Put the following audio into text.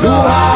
No